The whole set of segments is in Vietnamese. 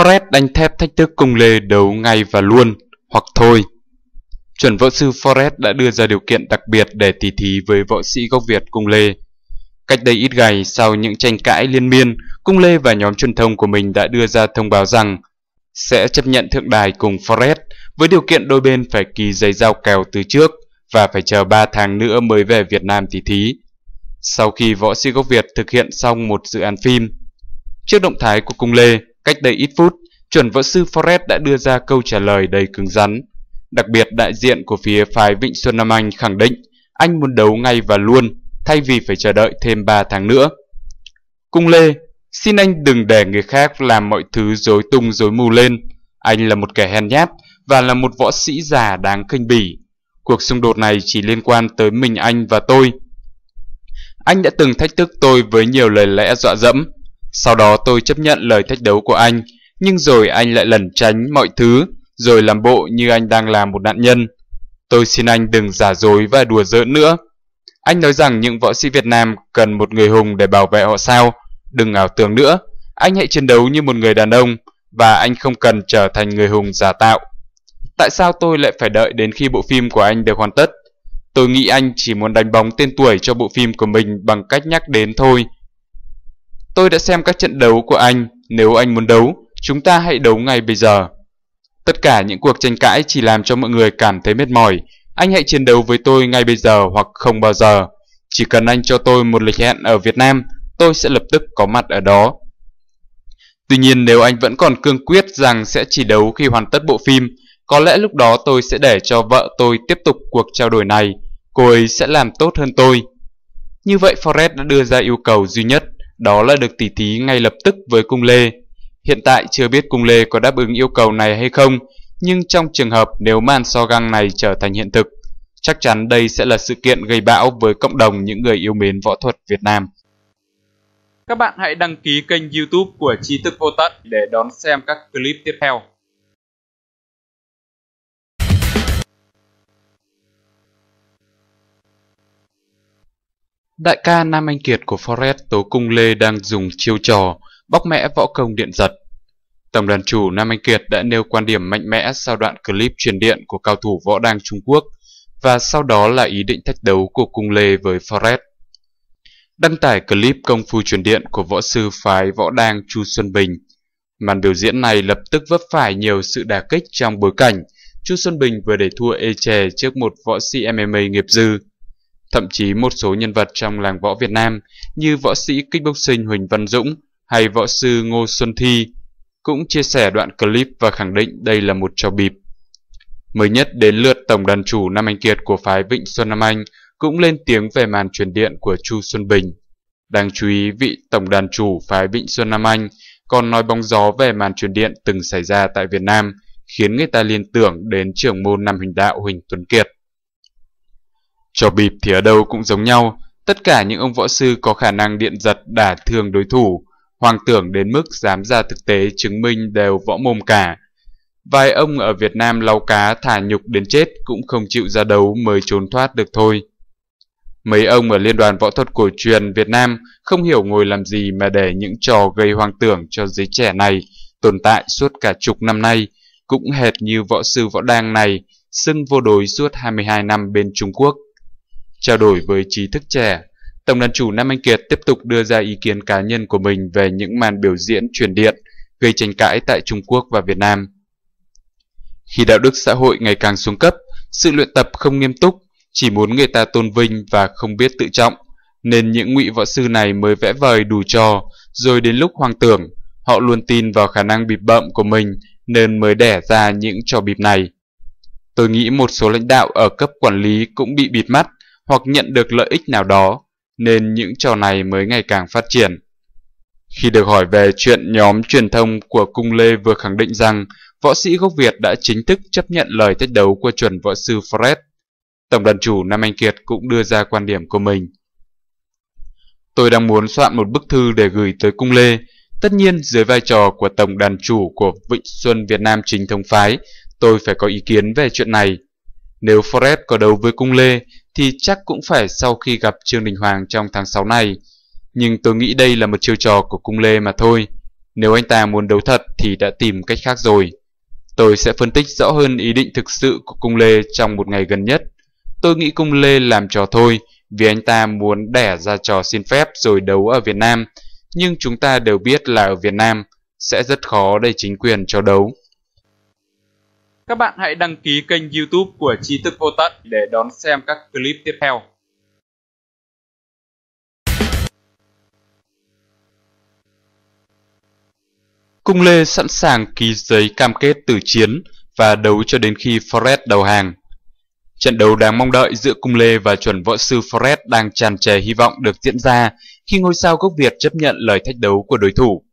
Forrest đánh thép thách thức cung Lê đấu ngay và luôn, hoặc thôi. Chuẩn võ sư Forrest đã đưa ra điều kiện đặc biệt để tỉ thí với võ sĩ gốc Việt cung Lê. Cách đây ít ngày, sau những tranh cãi liên miên, cung Lê và nhóm truyền thông của mình đã đưa ra thông báo rằng sẽ chấp nhận thượng đài cùng Forrest với điều kiện đôi bên phải ký giấy giao kèo từ trước và phải chờ 3 tháng nữa mới về Việt Nam tỉ thí. Sau khi võ sĩ gốc Việt thực hiện xong một dự án phim, trước động thái của cung Lê, cách đây ít phút, chuẩn võ sư Forrest đã đưa ra câu trả lời đầy cứng rắn. Đặc biệt đại diện của phía phái Vịnh Xuân Nam Anh khẳng định anh muốn đấu ngay và luôn, thay vì phải chờ đợi thêm 3 tháng nữa. Cung Lê, xin anh đừng để người khác làm mọi thứ rối tung rối mù lên. Anh là một kẻ hèn nhát và là một võ sĩ già đáng khinh bỉ. Cuộc xung đột này chỉ liên quan tới mình anh và tôi. Anh đã từng thách thức tôi với nhiều lời lẽ dọa dẫm. Sau đó tôi chấp nhận lời thách đấu của anh, nhưng rồi anh lại lẩn tránh mọi thứ, rồi làm bộ như anh đang là một nạn nhân. Tôi xin anh đừng giả dối và đùa giỡn nữa. Anh nói rằng những võ sĩ Việt Nam cần một người hùng để bảo vệ họ sao? Đừng ảo tưởng nữa. Anh hãy chiến đấu như một người đàn ông và anh không cần trở thành người hùng giả tạo. Tại sao tôi lại phải đợi đến khi bộ phim của anh được hoàn tất? Tôi nghĩ anh chỉ muốn đánh bóng tên tuổi cho bộ phim của mình bằng cách nhắc đến thôi. Tôi đã xem các trận đấu của anh, nếu anh muốn đấu, chúng ta hãy đấu ngay bây giờ. Tất cả những cuộc tranh cãi chỉ làm cho mọi người cảm thấy mệt mỏi. Anh hãy chiến đấu với tôi ngay bây giờ hoặc không bao giờ. Chỉ cần anh cho tôi một lịch hẹn ở Việt Nam, tôi sẽ lập tức có mặt ở đó. Tuy nhiên nếu anh vẫn còn cương quyết rằng sẽ chỉ đấu khi hoàn tất bộ phim, có lẽ lúc đó tôi sẽ để cho vợ tôi tiếp tục cuộc trao đổi này. Cô ấy sẽ làm tốt hơn tôi. Như vậy Forrest đã đưa ra yêu cầu duy nhất, đó là được tỉ thí ngay lập tức với cung Lê. Hiện tại chưa biết cung Lê có đáp ứng yêu cầu này hay không, nhưng trong trường hợp nếu màn so găng này trở thành hiện thực, chắc chắn đây sẽ là sự kiện gây bão với cộng đồng những người yêu mến võ thuật Việt Nam. Các bạn hãy đăng ký kênh youtube của Tri Thức Vô Tận để đón xem các clip tiếp theo. Đại ca Nam Anh Kiệt của Forest tố cung Lê đang dùng chiêu trò bóc mẽ võ công điện giật. Tổng đoàn chủ Nam Anh Kiệt đã nêu quan điểm mạnh mẽ sau đoạn clip truyền điện của cao thủ võ đang Trung Quốc và sau đó là ý định thách đấu của cung Lê với Forest. Đăng tải clip công phu truyền điện của võ sư phái võ đang Chu Xuân Bình. Màn biểu diễn này lập tức vấp phải nhiều sự đả kích trong bối cảnh Chu Xuân Bình vừa để thua ê chề trước một võ sĩ MMA nghiệp dư Thậm chí một số nhân vật trong làng võ Việt Nam như võ sĩ kickboxing Huỳnh Văn Dũng hay võ sư Ngô Xuân Thi cũng chia sẻ đoạn clip và khẳng định đây là một trò bịp. Mới nhất đến lượt tổng đàn chủ Nam Anh Kiệt của phái Vịnh Xuân Nam Anh cũng lên tiếng về màn truyền điện của Chu Xuân Bình. Đáng chú ý vị tổng đàn chủ phái Vịnh Xuân Nam Anh còn nói bóng gió về màn truyền điện từng xảy ra tại Việt Nam, khiến người ta liên tưởng đến trưởng môn Nam Hình Đạo Huỳnh Tuấn Kiệt. Cho bịp thì ở đâu cũng giống nhau, tất cả những ông võ sư có khả năng điện giật đả thương đối thủ, hoàng tưởng đến mức dám ra thực tế chứng minh đều võ mồm cả. Vài ông ở Việt Nam lau cá thả nhục đến chết cũng không chịu ra đấu mới trốn thoát được thôi. Mấy ông ở Liên đoàn Võ thuật cổ truyền Việt Nam không hiểu ngồi làm gì mà để những trò gây hoang tưởng cho giới trẻ này tồn tại suốt cả chục năm nay, cũng hệt như võ sư võ đang này, xưng vô đối suốt 22 năm bên Trung Quốc. Trao đổi với trí thức trẻ, Tổng đàn chủ Nam Anh Kiệt tiếp tục đưa ra ý kiến cá nhân của mình về những màn biểu diễn truyền điện gây tranh cãi tại Trung Quốc và Việt Nam. Khi đạo đức xã hội ngày càng xuống cấp, sự luyện tập không nghiêm túc, chỉ muốn người ta tôn vinh và không biết tự trọng, nên những ngụy võ sư này mới vẽ vời đủ trò, rồi đến lúc hoang tưởng, họ luôn tin vào khả năng bịp bợm của mình nên mới đẻ ra những trò bịp này. Tôi nghĩ một số lãnh đạo ở cấp quản lý cũng bị bịt mắt hoặc nhận được lợi ích nào đó, nên những trò này mới ngày càng phát triển. Khi được hỏi về chuyện nhóm truyền thông của Cung Lê vừa khẳng định rằng võ sĩ gốc Việt đã chính thức chấp nhận lời thách đấu của chuẩn võ sư Fred, Tổng đoàn chủ Nam Anh Kiệt cũng đưa ra quan điểm của mình. Tôi đang muốn soạn một bức thư để gửi tới Cung Lê, tất nhiên dưới vai trò của Tổng đàn chủ của Vịnh Xuân Việt Nam chính thống phái, tôi phải có ý kiến về chuyện này. Nếu Forrest có đấu với Cung Lê thì chắc cũng phải sau khi gặp Trương Đình Hoàng trong tháng 6 này. Nhưng tôi nghĩ đây là một chiêu trò của cung Lê mà thôi. Nếu anh ta muốn đấu thật thì đã tìm cách khác rồi. Tôi sẽ phân tích rõ hơn ý định thực sự của Cung Lê trong một ngày gần nhất. Tôi nghĩ Cung Lê làm trò thôi, vì anh ta muốn đẻ ra trò xin phép rồi đấu ở Việt Nam. Nhưng chúng ta đều biết là ở Việt Nam sẽ rất khó để chính quyền cho đấu. Các bạn hãy đăng ký kênh youtube của Tri Thức Vô Tận để đón xem các clip tiếp theo. Cung Lê sẵn sàng ký giấy cam kết từ chiến và đấu cho đến khi Forrest đầu hàng. Trận đấu đáng mong đợi giữa Cung Lê và chuẩn võ sư Forrest đang tràn trề hy vọng được diễn ra khi ngôi sao gốc Việt chấp nhận lời thách đấu của đối thủ.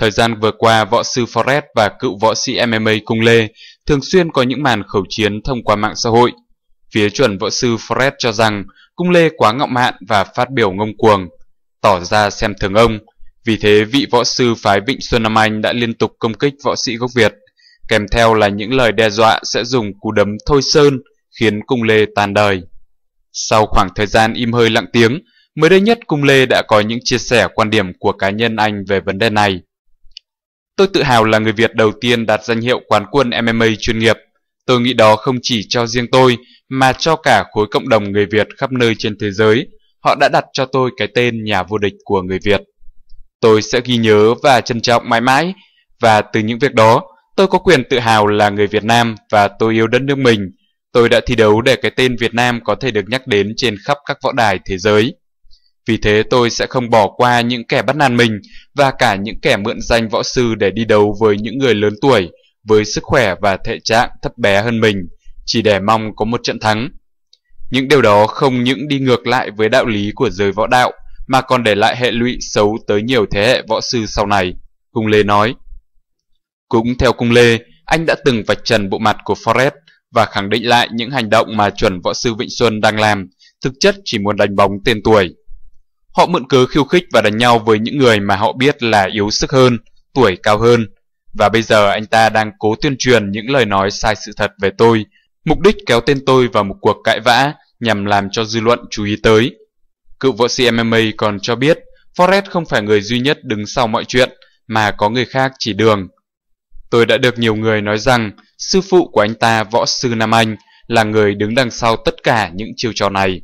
Thời gian vừa qua, võ sư Forrest và cựu võ sĩ MMA Cung Lê thường xuyên có những màn khẩu chiến thông qua mạng xã hội. Phía chuẩn võ sư Forrest cho rằng Cung Lê quá ngọng mạn và phát biểu ngông cuồng, tỏ ra xem thường ông. Vì thế, vị võ sư phái Vịnh Xuân Nam Anh đã liên tục công kích võ sĩ gốc Việt, kèm theo là những lời đe dọa sẽ dùng cú đấm thôi sơn khiến Cung Lê tan đời. Sau khoảng thời gian im hơi lặng tiếng, mới đây nhất Cung Lê đã có những chia sẻ quan điểm của cá nhân anh về vấn đề này. Tôi tự hào là người Việt đầu tiên đạt danh hiệu quán quân MMA chuyên nghiệp. Tôi nghĩ đó không chỉ cho riêng tôi, mà cho cả khối cộng đồng người Việt khắp nơi trên thế giới. Họ đã đặt cho tôi cái tên nhà vô địch của người Việt. Tôi sẽ ghi nhớ và trân trọng mãi mãi, và từ những việc đó, tôi có quyền tự hào là người Việt Nam và tôi yêu đất nước mình. Tôi đã thi đấu để cái tên Việt Nam có thể được nhắc đến trên khắp các võ đài thế giới. Vì thế tôi sẽ không bỏ qua những kẻ bắt nạt mình và cả những kẻ mượn danh võ sư để đi đấu với những người lớn tuổi, với sức khỏe và thể trạng thấp bé hơn mình, chỉ để mong có một trận thắng. Những điều đó không những đi ngược lại với đạo lý của giới võ đạo, mà còn để lại hệ lụy xấu tới nhiều thế hệ võ sư sau này, Cung Lê nói. Cũng theo Cung Lê, anh đã từng vạch trần bộ mặt của Forrest và khẳng định lại những hành động mà chuẩn võ sư Vịnh Xuân đang làm, thực chất chỉ muốn đánh bóng tên tuổi. Họ mượn cớ khiêu khích và đánh nhau với những người mà họ biết là yếu sức hơn, tuổi cao hơn. Và bây giờ anh ta đang cố tuyên truyền những lời nói sai sự thật về tôi, mục đích kéo tên tôi vào một cuộc cãi vã nhằm làm cho dư luận chú ý tới. Cựu võ sĩ MMA còn cho biết Forrest không phải người duy nhất đứng sau mọi chuyện, mà có người khác chỉ đường. Tôi đã được nhiều người nói rằng sư phụ của anh ta võ sư Nam Anh là người đứng đằng sau tất cả những chiêu trò này.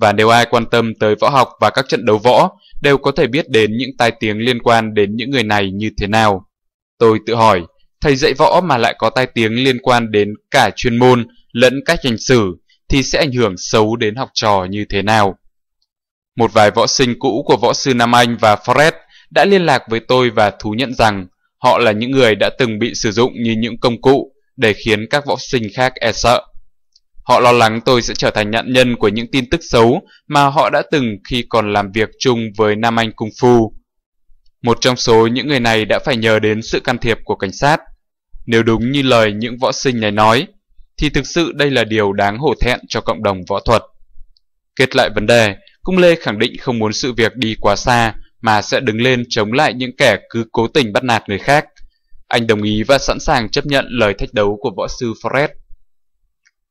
Và nếu ai quan tâm tới võ học và các trận đấu võ, đều có thể biết đến những tai tiếng liên quan đến những người này như thế nào. Tôi tự hỏi, thầy dạy võ mà lại có tai tiếng liên quan đến cả chuyên môn lẫn cách hành xử, thì sẽ ảnh hưởng xấu đến học trò như thế nào? Một vài võ sinh cũ của võ sư Nam Anh và Forrest đã liên lạc với tôi và thú nhận rằng họ là những người đã từng bị sử dụng như những công cụ để khiến các võ sinh khác e sợ. Họ lo lắng tôi sẽ trở thành nạn nhân của những tin tức xấu mà họ đã từng khi còn làm việc chung với Nam Anh cung phu Một trong số những người này đã phải nhờ đến sự can thiệp của cảnh sát. Nếu đúng như lời những võ sinh này nói, thì thực sự đây là điều đáng hổ thẹn cho cộng đồng võ thuật. Kết lại vấn đề, Cung Lê khẳng định không muốn sự việc đi quá xa mà sẽ đứng lên chống lại những kẻ cứ cố tình bắt nạt người khác. Anh đồng ý và sẵn sàng chấp nhận lời thách đấu của võ sư Forrest.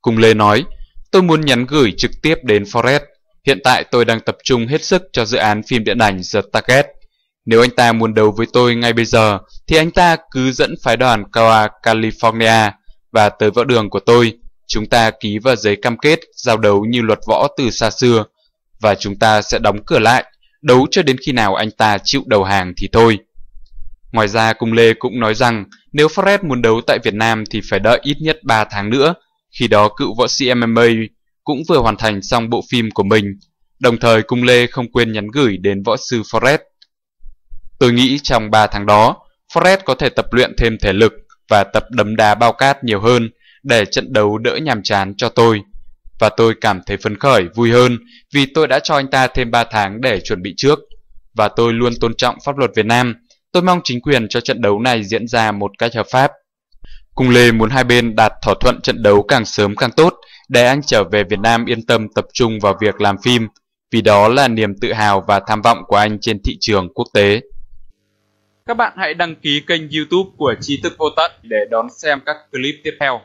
Cung Lê nói, tôi muốn nhắn gửi trực tiếp đến Forrest. Hiện tại tôi đang tập trung hết sức cho dự án phim điện ảnh The Target. Nếu anh ta muốn đấu với tôi ngay bây giờ, thì anh ta cứ dẫn phái đoàn Kawa California và tới võ đường của tôi. Chúng ta ký vào giấy cam kết giao đấu như luật võ từ xa xưa, và chúng ta sẽ đóng cửa lại, đấu cho đến khi nào anh ta chịu đầu hàng thì thôi. Ngoài ra, Cung Lê cũng nói rằng nếu Forrest muốn đấu tại Việt Nam thì phải đợi ít nhất 3 tháng nữa khi đó cựu võ sĩ MMA cũng vừa hoàn thành xong bộ phim của mình, đồng thời Cung Lê không quên nhắn gửi đến võ sư Forrest. Tôi nghĩ trong 3 tháng đó, Forrest có thể tập luyện thêm thể lực và tập đấm đá bao cát nhiều hơn để trận đấu đỡ nhàm chán cho tôi. Và tôi cảm thấy phấn khởi, vui hơn vì tôi đã cho anh ta thêm 3 tháng để chuẩn bị trước. Và tôi luôn tôn trọng pháp luật Việt Nam. Tôi mong chính quyền cho trận đấu này diễn ra một cách hợp pháp. Cung Lê muốn hai bên đạt thỏa thuận trận đấu càng sớm càng tốt để anh trở về Việt Nam yên tâm tập trung vào việc làm phim, vì đó là niềm tự hào và tham vọng của anh trên thị trường quốc tế. Các bạn hãy đăng ký kênh youtube của Tri Thức Vô Tận để đón xem các clip tiếp theo.